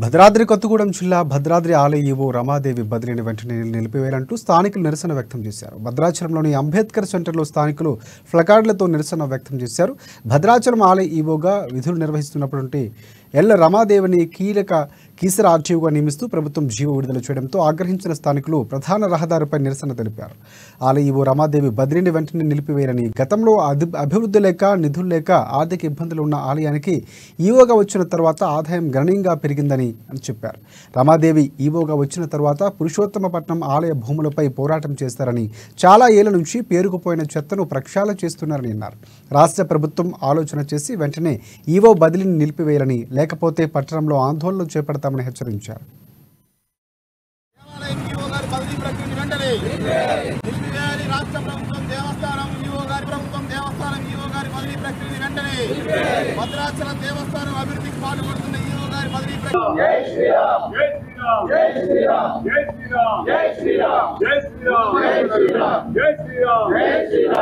భద్రాద్రి కొత్తగూడెం జిల్లా భద్రాద్రి ఆలయ ఈవో రమాదేవి బదిలీని వెంటనే నిలిపివేయాలంటూ స్థానికులు నిరసన వ్యక్తం చేశారు. భద్రాచలంలోని అంబేద్కర్ సెంటర్లో స్థానికులు ఫ్లకార్డులతో నిరసన వ్యక్తం చేశారు. భద్రాచలం ఆలయ ఈవోగా విధులు నిర్వహిస్తున్నటువంటి ఎల్ల రమాదేవిని కీలక కీసర ఆర్టీఓగా నియమిస్తూ ప్రభుత్వం జీవో విడుదల చేయడంతో ఆగ్రహించిన స్థానికులు ప్రధాన రహదారిపై నిరసన తెలిపారు. ఆలయ ఈవో రమాదేవి బదిలీని వెంటనే నిలిపివేయాలని గతంలో అభివృద్ధి లేక నిధులు లేక ఆర్థిక ఇబ్బందులు ఉన్న ఆలయానికి ఈవోగా వచ్చిన తర్వాత ఆదాయం గణనీయంగా పెరిగిందని అని చెప్పారు. రమాదేవి ఈవోగా వచ్చిన తర్వాత పురుషోత్తమపట్నం ఆలయ భూములపై పోరాటం చేస్తారని చాలా ఏళ్ళ నుంచి పేరుకుపోయిన చెత్తను ప్రక్షాళన చేస్తున్నారని అన్నారు. రాష్ట్ర ప్రభుత్వం ఆలోచన చేసి వెంటనే ఈవో బదిలీని నిలిపివేయాలని లేకపోతే పట్టణంలో ఆందోళనలు చేపడతామని హెచ్చరించారు. భద్రాచల దేవస్థానం అభివృద్ధి Yes, we are. Yes, we are. Yes, we are. Yes, we are. Yes, we are. Yes, we are. Yes, we are.